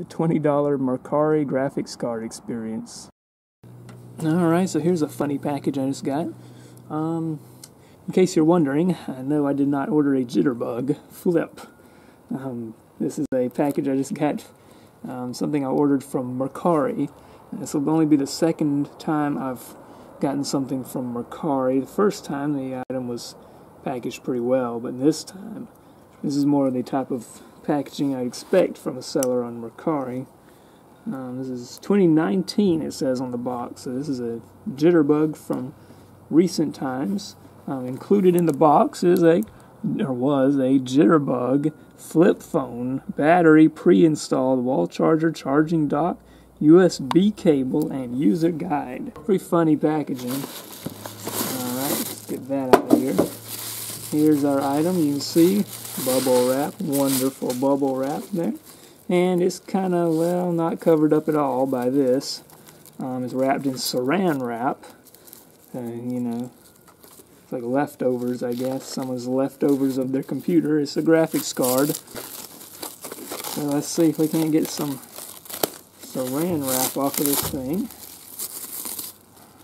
the $20 Mercari graphics card experience. Alright, so here's a funny package I just got. Um, in case you're wondering, I know I did not order a Jitterbug Flip. Um, this is a package I just got, um, something I ordered from Mercari. This will only be the second time I've gotten something from Mercari. The first time the item was packaged pretty well, but this time, this is more of the type of packaging I expect from a seller on Mercari. Um, this is 2019, it says on the box, so this is a Jitterbug from recent times. Um, included in the box is a, or was a Jitterbug flip phone, battery, pre-installed wall charger, charging dock, USB cable, and user guide. Pretty funny packaging. Alright, let's get that out of here. Here's our item. You can see bubble wrap, wonderful bubble wrap there. And it's kind of, well, not covered up at all by this. Um, it's wrapped in saran wrap. Uh, you know, it's like leftovers, I guess. Someone's leftovers of their computer. It's a graphics card. So let's see if we can't get some saran wrap off of this thing.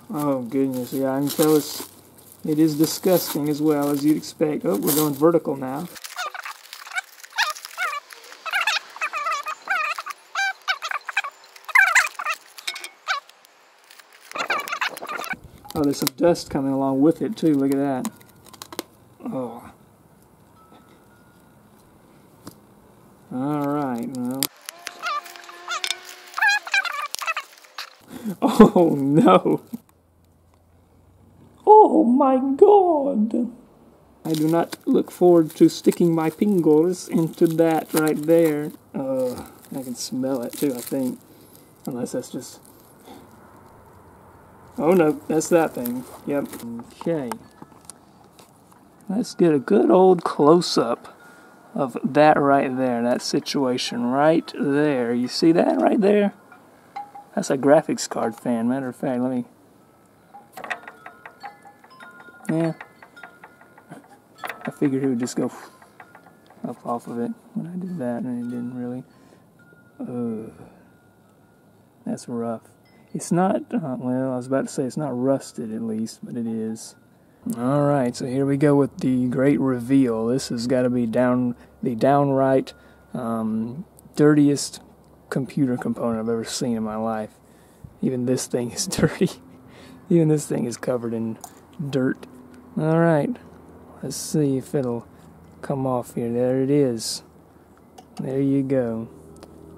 Oh goodness, yeah, I can tell it's it is disgusting as well as you'd expect. Oh, we're going vertical now. Oh, there's some dust coming along with it too. Look at that. Oh. All right, well. Oh no. Oh my god. I do not look forward to sticking my fingers into that right there. Uh, I can smell it too, I think. Unless that's just... Oh no, that's that thing. Yep. Okay. Let's get a good old close-up of that right there, that situation right there. You see that right there? That's a graphics card fan. Matter of fact, let me. Yeah. I figured it would just go up off of it when I did that, and it didn't really. Ugh. That's rough. It's not, uh, well, I was about to say it's not rusted at least, but it is. Alright, so here we go with the great reveal. This has got to be down the downright um, dirtiest computer component I've ever seen in my life. Even this thing is dirty. Even this thing is covered in dirt. Alright, let's see if it'll come off here. There it is. There you go.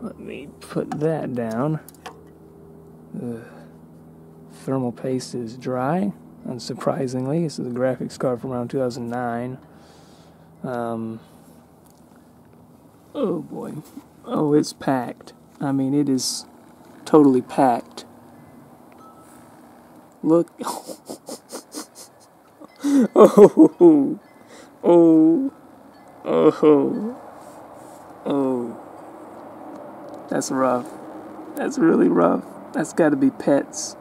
Let me put that down. The thermal paste is dry, unsurprisingly. This is a graphics card from around 2009. Um, oh boy. Oh, it's packed. I mean, it is totally packed. Look. oh, oh, oh, oh. That's rough. That's really rough. That's got to be pets.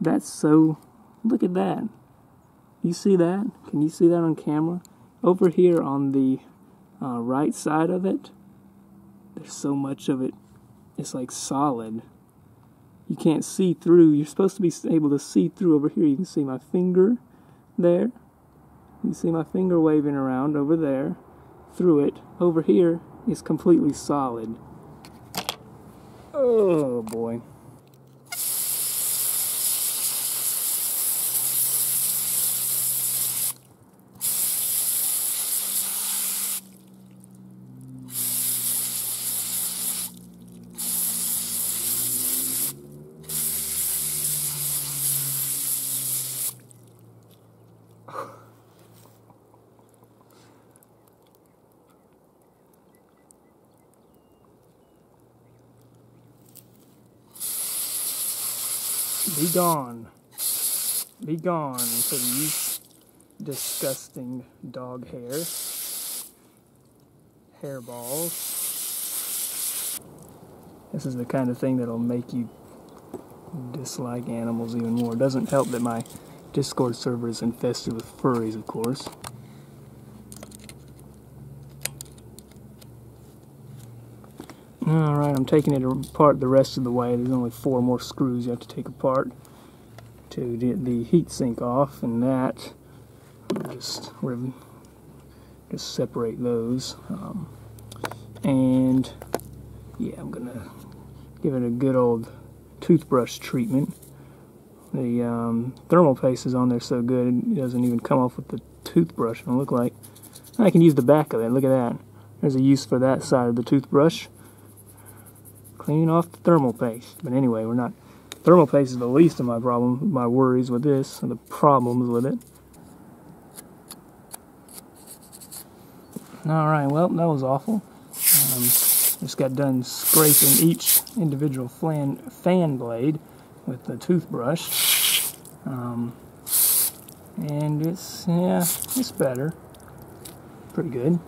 That's so. Look at that. You see that? Can you see that on camera? Over here on the uh, right side of it, there's so much of it. It's like solid. You can't see through. You're supposed to be able to see through over here. You can see my finger there. You see my finger waving around over there through it. Over here is completely solid. Oh boy. Be gone. Be gone you disgusting dog hair. Hairballs. This is the kind of thing that'll make you dislike animals even more. It doesn't help that my Discord server is infested with furries, of course. Alright, I'm taking it apart the rest of the way. There's only four more screws you have to take apart to get the heatsink off, and that just just separate those. Um, and yeah, I'm gonna give it a good old toothbrush treatment. The um, thermal paste is on there so good it doesn't even come off with the toothbrush. It look like I can use the back of it. Look at that. There's a use for that side of the toothbrush clean off the thermal paste. But anyway, we're not. Thermal paste is the least of my problem, my worries with this, and the problems with it. All right, well, that was awful. Um, just got done scraping each individual fan, fan blade with the toothbrush. Um, and it's, yeah, it's better. Pretty good.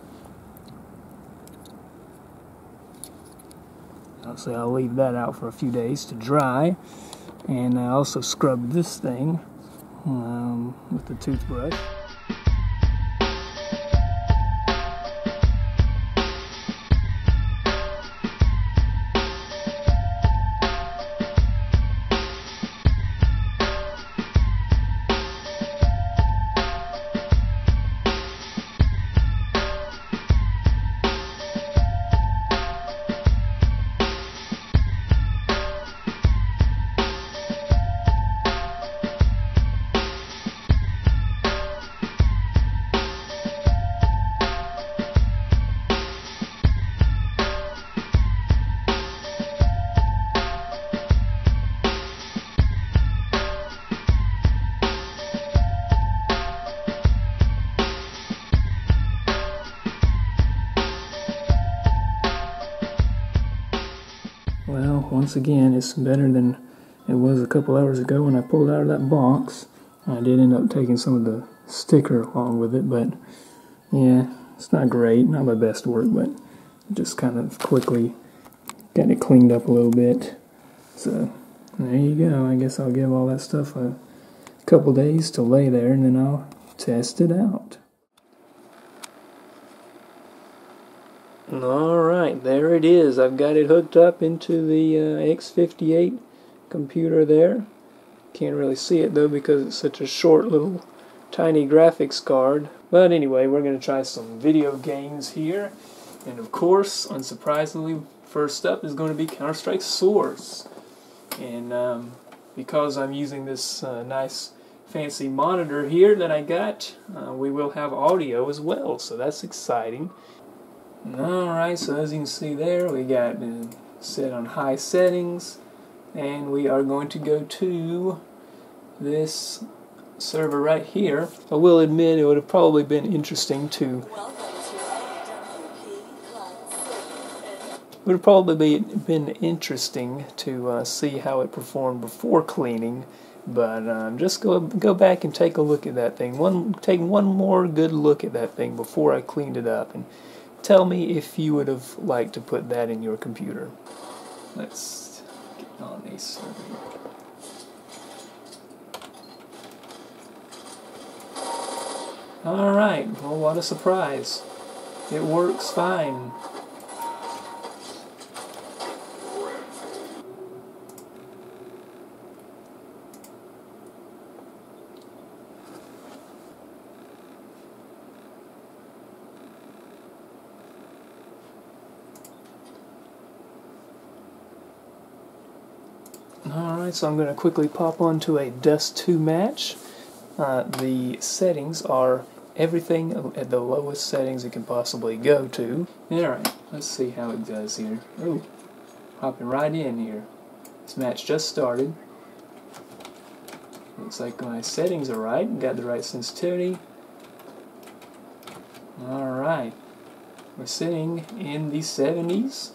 So I'll leave that out for a few days to dry. And I also scrubbed this thing um, with the toothbrush. Once again, it's better than it was a couple hours ago when I pulled out of that box. I did end up taking some of the sticker along with it, but yeah, it's not great, not my best work, but just kind of quickly got it cleaned up a little bit. So there you go. I guess I'll give all that stuff a couple days to lay there and then I'll test it out. Alright, there it is. I've got it hooked up into the uh, X58 computer there. Can't really see it though because it's such a short little tiny graphics card. But anyway, we're going to try some video games here. And of course, unsurprisingly, first up is going to be Counter-Strike Source. And um, because I'm using this uh, nice fancy monitor here that I got, uh, we will have audio as well, so that's exciting. Alright, so as you can see there, we got set on high settings, and we are going to go to this server right here. I will admit it would have probably been interesting to would have probably been interesting to uh, see how it performed before cleaning but um, just go go back and take a look at that thing one take one more good look at that thing before I cleaned it up and Tell me if you would have liked to put that in your computer. Let's get on a server. Alright, well what a surprise. It works fine. So I'm going to quickly pop onto a Dust 2 match. Uh, the settings are everything at the lowest settings it can possibly go to. Alright, let's see how it does here. Oh, hopping right in here. This match just started. Looks like my settings are right, got the right sensitivity. Alright, we're sitting in the 70s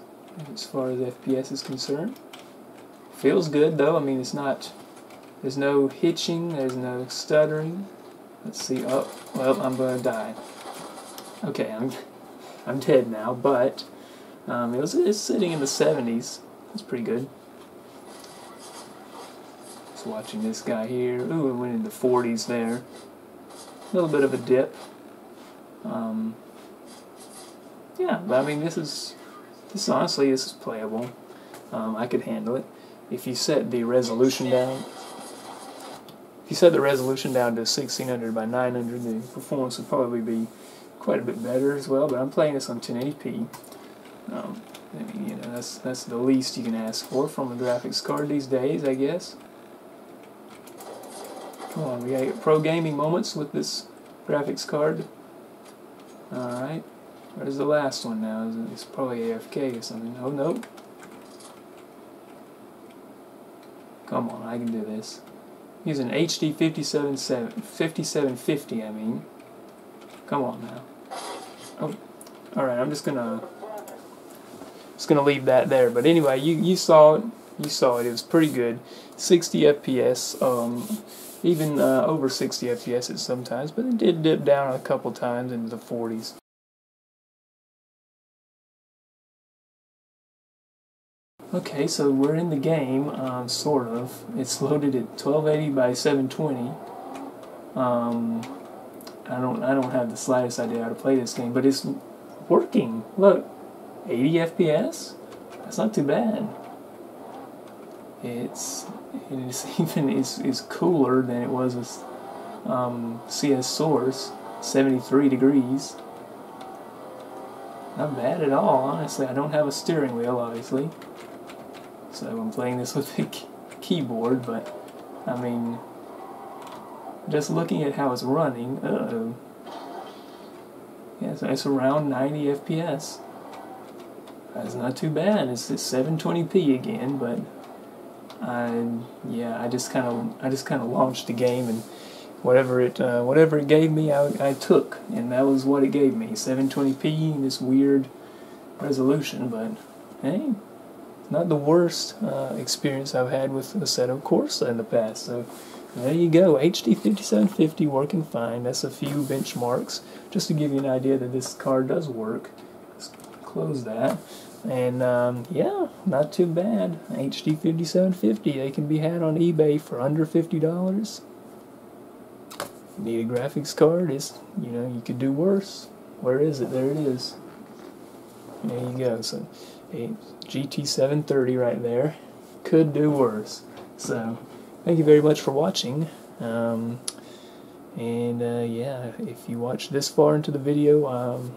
as far as FPS is concerned. Feels good though. I mean, it's not. There's no hitching. There's no stuttering. Let's see. Oh, well, I'm gonna die. Okay, I'm I'm dead now. But um, it was it's sitting in the 70s. That's pretty good. Just watching this guy here. Ooh, it went in the 40s there. A little bit of a dip. Um, yeah, but I mean, this is This honestly, this is playable. Um, I could handle it. If you set the resolution down, if you set the resolution down to 1600 by 900, the performance would probably be quite a bit better as well. But I'm playing this on 1080p. Um, I mean, you know, that's that's the least you can ask for from a graphics card these days, I guess. Come on, we got pro gaming moments with this graphics card. Alright. Where's the last one now? It's probably AFK or something. Oh, no. Come on, I can do this. Using HD 5750, I mean. Come on now. Oh, alright, I'm just gonna just gonna leave that there. But anyway, you, you saw it. You saw it. It was pretty good. 60 FPS. Um, even uh, over 60 FPS sometimes, but it did dip down a couple times into the 40s. Okay, so we're in the game, um, sort of. It's loaded at 1280 by 720. Um, I don't, I don't have the slightest idea how to play this game, but it's working. Look, 80 FPS. That's not too bad. It's, it's even is is cooler than it was with um, CS Source, 73 degrees. Not bad at all, honestly. I don't have a steering wheel, obviously. So I'm playing this with a keyboard, but I mean, just looking at how it's running, uh oh. Yeah, so it's around 90 FPS. That's not too bad. It's, it's 720p again, but I yeah, I just kind of I just kind of launched the game and whatever it uh, whatever it gave me, I, I took, and that was what it gave me. 720p, this weird resolution, but hey, not the worst uh, experience I've had with Assetto Corsa in the past. So there you go, HD 5750 working fine. That's a few benchmarks just to give you an idea that this card does work. Let's close that. And um, yeah, not too bad. HD 5750, they can be had on eBay for under $50. Need a graphics card? It's, you know, you could do worse. Where is it? There it is. There you go. So a GT730 right there. Could do worse. So, thank you very much for watching. Um, and uh, yeah, if you watched this far into the video, um,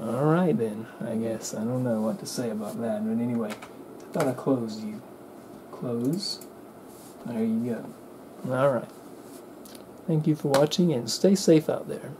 alright then, I guess. I don't know what to say about that. But anyway, I thought I closed you. Close. There you go. Alright. Thank you for watching and stay safe out there.